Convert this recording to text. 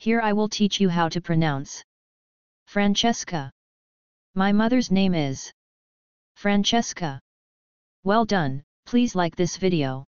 Here I will teach you how to pronounce. Francesca. My mother's name is Francesca. Well done, please like this video.